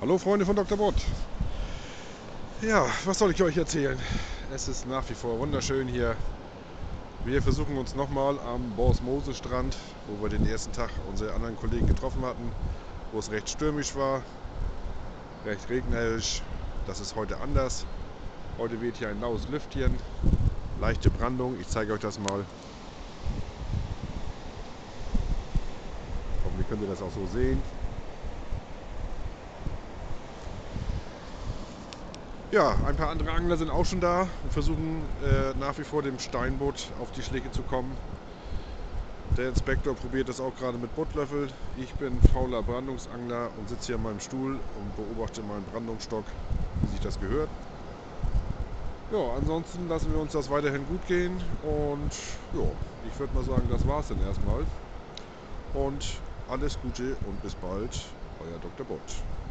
Hallo Freunde von Dr. Bott. Ja, was soll ich euch erzählen? Es ist nach wie vor wunderschön hier. Wir versuchen uns nochmal am Borsmose Strand, wo wir den ersten Tag unsere anderen Kollegen getroffen hatten, wo es recht stürmisch war, recht regnerisch. Das ist heute anders. Heute weht hier ein laues Lüftchen, leichte Brandung. Ich zeige euch das mal. Hoffentlich könnt ihr das auch so sehen. Ja, ein paar andere Angler sind auch schon da und versuchen äh, nach wie vor dem Steinboot auf die Schläge zu kommen. Der Inspektor probiert das auch gerade mit Buttlöffel. Ich bin fauler Brandungsangler und sitze hier in meinem Stuhl und beobachte meinen Brandungsstock, wie sich das gehört. Ja, ansonsten lassen wir uns das weiterhin gut gehen und ja, ich würde mal sagen, das war's dann erstmal. Und alles Gute und bis bald, euer Dr. Bott.